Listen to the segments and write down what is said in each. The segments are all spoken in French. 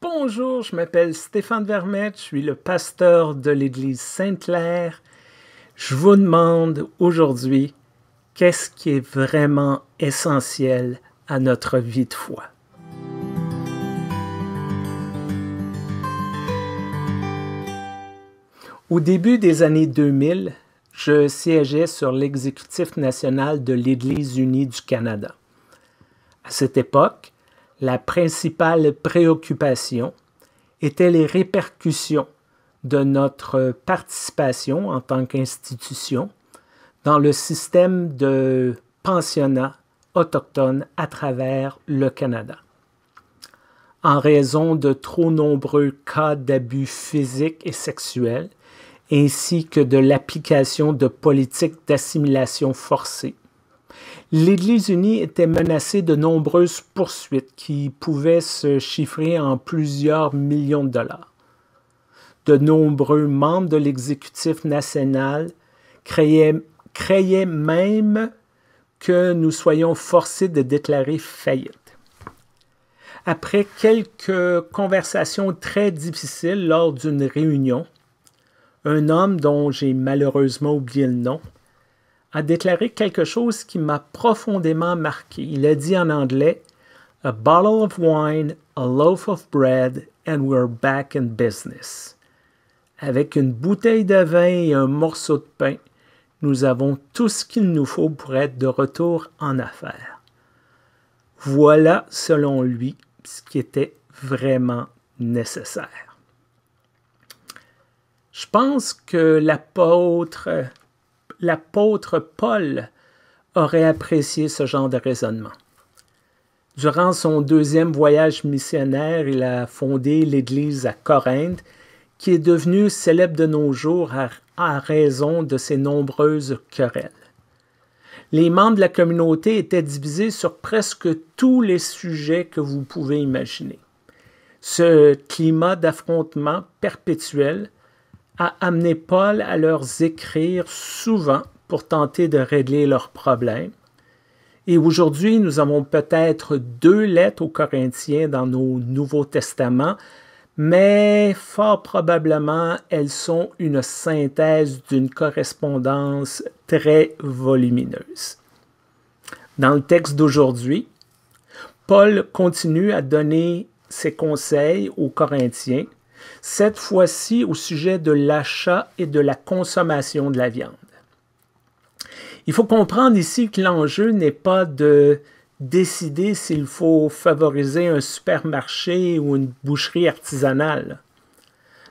Bonjour, je m'appelle Stéphane Vermette, je suis le pasteur de l'Église Sainte-Claire. Je vous demande aujourd'hui qu'est-ce qui est vraiment essentiel à notre vie de foi? Au début des années 2000, je siégeais sur l'exécutif national de l'Église unie du Canada. À cette époque, la principale préoccupation était les répercussions de notre participation en tant qu'institution dans le système de pensionnat autochtone à travers le Canada. En raison de trop nombreux cas d'abus physiques et sexuels, ainsi que de l'application de politiques d'assimilation forcée, l'Église unie était menacée de nombreuses poursuites qui pouvaient se chiffrer en plusieurs millions de dollars. De nombreux membres de l'exécutif national créaient, même que nous soyons forcés de déclarer faillite. Après quelques conversations très difficiles lors d'une réunion, un homme dont j'ai malheureusement oublié le nom a déclaré quelque chose qui m'a profondément marqué. Il a dit en anglais A bottle of wine, a loaf of bread, and we're back in business. Avec une bouteille de vin et un morceau de pain, nous avons tout ce qu'il nous faut pour être de retour en affaires. Voilà, selon lui, ce qui était vraiment nécessaire. Je pense que l'apôtre l'apôtre Paul aurait apprécié ce genre de raisonnement. Durant son deuxième voyage missionnaire, il a fondé l'Église à Corinthe, qui est devenue célèbre de nos jours à, raison de ses nombreuses querelles. Les membres de la communauté étaient divisés sur presque tous les sujets que vous pouvez imaginer. Ce climat d'affrontement perpétuel a amené Paul à leur écrire souvent pour tenter de régler leurs problèmes. Et aujourd'hui, nous avons peut-être deux lettres aux Corinthiens dans nos Nouveaux Testaments, mais fort probablement elles sont une synthèse d'une correspondance très volumineuse. Dans le texte d'aujourd'hui, Paul continue à donner ses conseils aux Corinthiens cette fois-ci au sujet de l'achat et de la consommation de la viande. Il faut comprendre ici que l'enjeu n'est pas de décider s'il faut favoriser un supermarché ou une boucherie artisanale.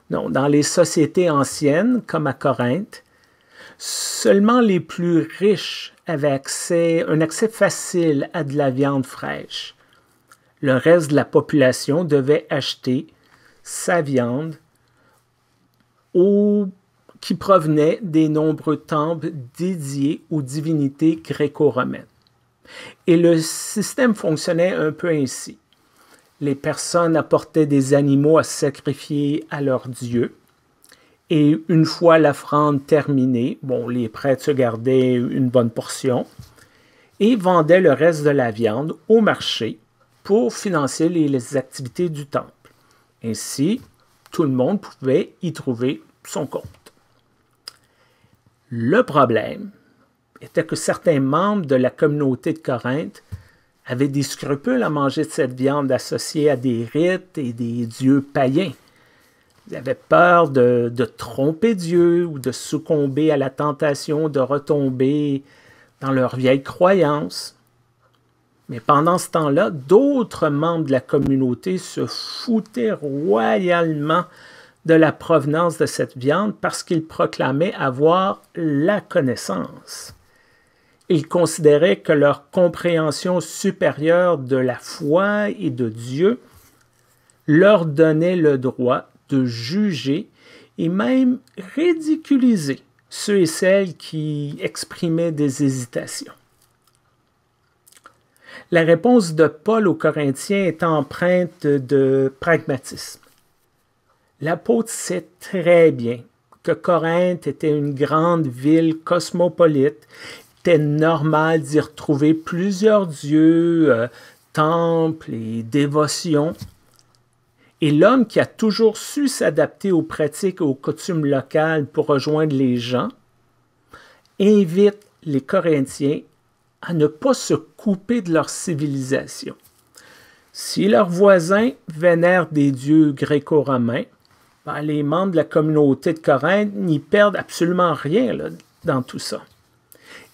Non, dans les sociétés anciennes, comme à Corinthe, seulement les plus riches avaient accès, un accès facile à de la viande fraîche. Le reste de la population devait acheter sa viande qui provenait des nombreux temples dédiés aux divinités gréco-romaines. Et le système fonctionnait un peu ainsi. Les personnes apportaient des animaux à sacrifier à leurs dieux. Et une fois l'offrande terminée, bon, les prêtres se gardaient une bonne portion et vendaient le reste de la viande au marché pour financer les activités du temple. Ainsi, tout le monde pouvait y trouver son compte. Le problème était que certains membres de la communauté de Corinthe avaient des scrupules à manger de cette viande associée à des rites et des dieux païens. Ils avaient peur de, tromper Dieu ou de succomber à la tentation de retomber dans leurs vieilles croyances. Mais pendant ce temps-là, d'autres membres de la communauté se foutaient royalement de la provenance de cette viande parce qu'ils proclamaient avoir la connaissance. Ils considéraient que leur compréhension supérieure de la foi et de Dieu leur donnait le droit de juger et même ridiculiser ceux et celles qui exprimaient des hésitations. La réponse de Paul aux Corinthiens est empreinte de pragmatisme. L'apôtre sait très bien que Corinthe était une grande ville cosmopolite. Il était normal d'y retrouver plusieurs dieux, euh, temples et dévotions. Et l'homme qui a toujours su s'adapter aux pratiques et aux coutumes locales pour rejoindre les gens, invite les Corinthiens à ne pas se couper de leur civilisation. Si leurs voisins vénèrent des dieux gréco-romains, ben, les membres de la communauté de Corinthe n'y perdent absolument rien dans tout ça.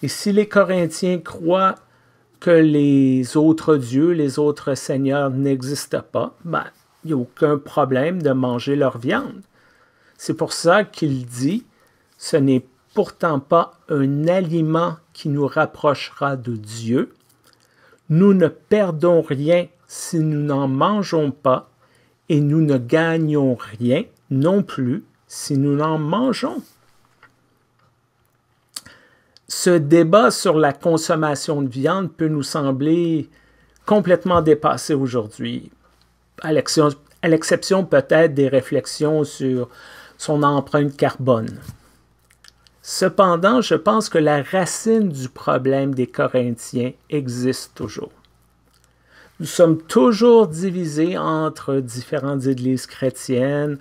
Et si les Corinthiens croient que les autres dieux, les autres seigneurs n'existent pas, ben, il n'y a aucun problème de manger leur viande. C'est pour ça qu'il dit, ce n'est pourtant pas un aliment qui nous rapprochera de Dieu. Nous ne perdons rien si nous n'en mangeons pas et nous ne gagnons rien non plus si nous n'en mangeons. Ce débat sur la consommation de viande peut nous sembler complètement dépassé aujourd'hui, à l'exception peut-être des réflexions sur son empreinte carbone. Cependant, je pense que la racine du problème des Corinthiens existe toujours. Nous sommes toujours divisés entre différentes églises chrétiennes,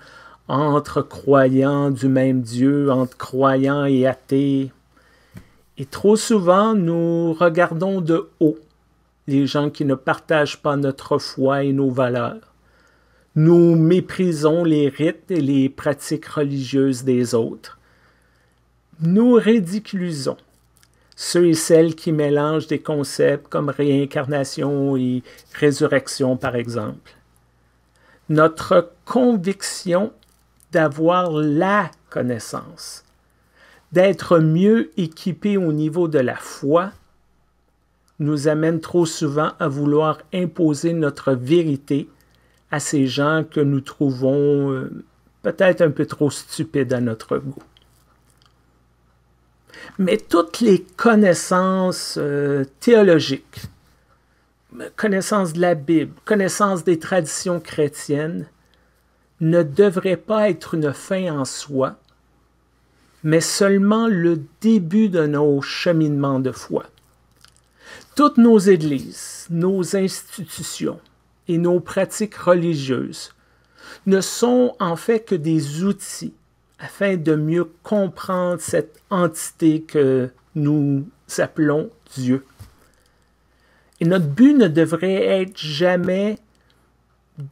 entre croyants du même Dieu, entre croyants et athées. Et trop souvent, nous regardons de haut les gens qui ne partagent pas notre foi et nos valeurs. Nous méprisons les rites et les pratiques religieuses des autres nous ridiculisons ceux et celles qui mélangent des concepts comme réincarnation et résurrection, par exemple. Notre conviction d'avoir la connaissance, d'être mieux équipé au niveau de la foi, nous amène trop souvent à vouloir imposer notre vérité à ces gens que nous trouvons euh, peut-être un peu trop stupides à notre goût. Mais toutes les connaissances euh, théologiques, connaissances de la Bible, connaissances des traditions chrétiennes, ne devraient pas être une fin en soi, mais seulement le début de nos cheminements de foi. Toutes nos églises, nos institutions et nos pratiques religieuses ne sont en fait que des outils afin de mieux comprendre cette entité que nous appelons Dieu. Et notre but ne devrait être jamais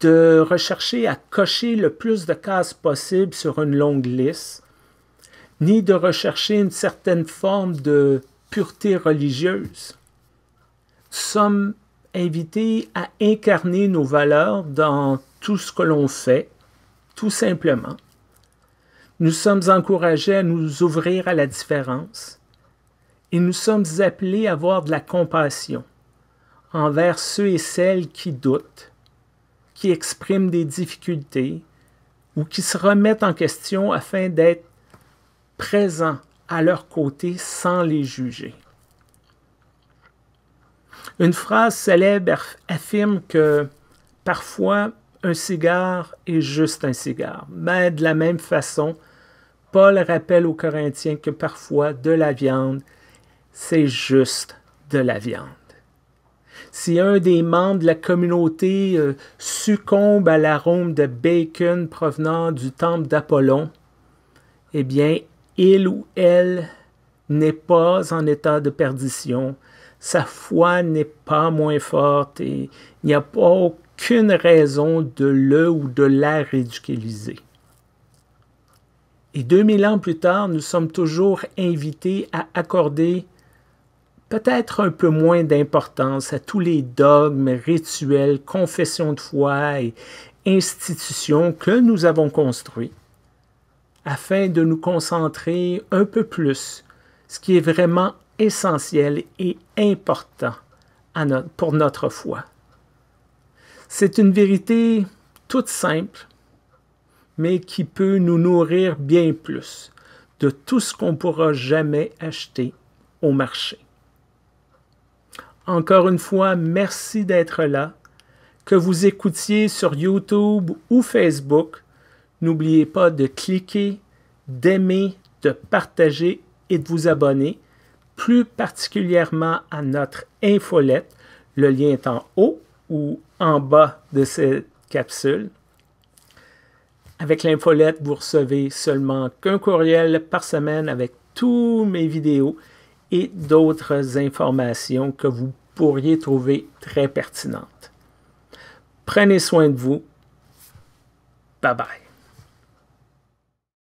de rechercher à cocher le plus de cases possible sur une longue liste, ni de rechercher une certaine forme de pureté religieuse. Nous sommes invités à incarner nos valeurs dans tout ce que l'on fait, tout simplement. Nous sommes encouragés à nous ouvrir à la différence et nous sommes appelés à avoir de la compassion envers ceux et celles qui doutent, qui expriment des difficultés ou qui se remettent en question afin d'être présents à leur côté sans les juger. Une phrase célèbre affirme que parfois un cigare est juste un cigare, mais de la même façon, Paul rappelle aux Corinthiens que parfois de la viande, c'est juste de la viande. Si un des membres de la communauté euh, succombe à l'arôme de bacon provenant du temple d'Apollon, eh bien, il ou elle n'est pas en état de perdition, sa foi n'est pas moins forte et il n'y a pas aucune raison de le ou de la ridiculiser. Et 2000 ans plus tard, nous sommes toujours invités à accorder peut-être un peu moins d'importance à tous les dogmes, rituels, confessions de foi et institutions que nous avons construits, afin de nous concentrer un peu plus ce qui est vraiment essentiel et important pour notre foi. C'est une vérité toute simple, mais qui peut nous nourrir bien plus de tout ce qu'on pourra jamais acheter au marché. Encore une fois, merci d'être là. Que vous écoutiez sur YouTube ou Facebook, n'oubliez pas de cliquer, d'aimer, de partager et de vous abonner, plus particulièrement à notre infolette. Le lien est en haut ou en bas de cette capsule. Avec l'infolette, vous recevez seulement qu'un courriel par semaine avec tous mes vidéos et d'autres informations que vous pourriez trouver très pertinentes. Prenez soin de vous. Bye bye.